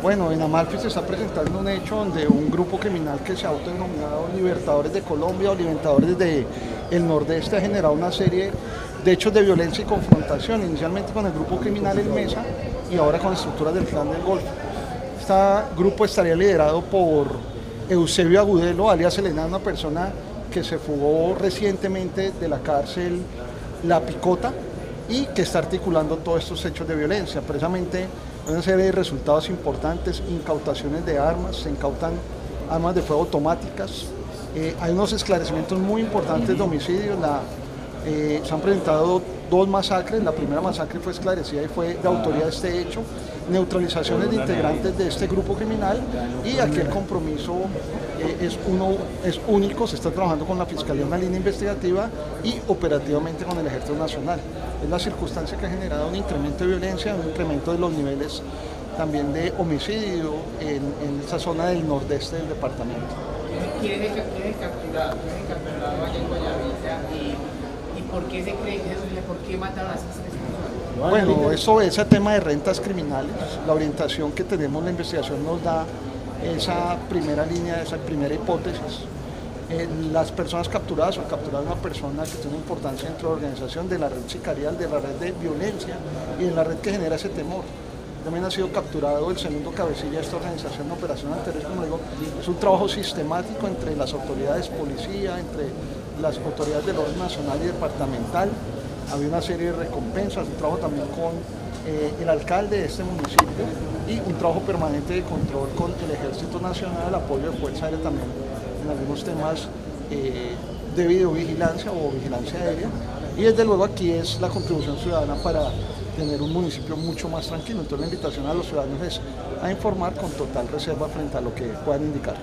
Bueno, en Amalfi se está presentando un hecho donde un grupo criminal que se ha autodenominado Libertadores de Colombia o Libertadores del el Nordeste ha generado una serie de hechos de violencia y confrontación, inicialmente con el grupo criminal El Mesa y ahora con estructuras del Plan del Golfo. Este grupo estaría liderado por Eusebio Agudelo, alias Elena, una persona que se fugó recientemente de la cárcel La Picota y que está articulando todos estos hechos de violencia. Precisamente una serie de resultados importantes, incautaciones de armas, se incautan armas de fuego automáticas, eh, hay unos esclarecimientos muy importantes de homicidios, eh, se han presentado dos masacres, la primera masacre fue esclarecida y fue de autoría de este hecho, neutralizaciones de integrantes de este grupo criminal y aquí el compromiso eh, es, uno, es único, se está trabajando con la Fiscalía en una línea investigativa y operativamente con el Ejército Nacional. Es la circunstancia que ha generado un incremento de violencia, un incremento de los niveles también de homicidio en, en esa zona del nordeste del departamento. ¿Quién es, capturado? ¿Quién es capturado allá en por qué se cree que ¿Por qué mataron a esas tres personas? Bueno, eso es el tema de rentas criminales. La orientación que tenemos, la investigación nos da esa primera línea, esa primera hipótesis. Eh, las personas capturadas o capturadas una persona que tiene importancia dentro de la organización de la red sicarial, de la red de violencia y de la red que genera ese temor. También ha sido capturado el segundo cabecilla de esta organización de operación anterior, como digo, es un trabajo sistemático entre las autoridades policía, entre las autoridades del orden nacional y departamental. Había una serie de recompensas, un trabajo también con eh, el alcalde de este municipio y un trabajo permanente de control con el Ejército Nacional, apoyo de Fuerza Aérea también en algunos temas eh, de videovigilancia o vigilancia aérea. Y desde luego aquí es la contribución ciudadana para tener un municipio mucho más tranquilo. Entonces la invitación a los ciudadanos es a informar con total reserva frente a lo que puedan indicar.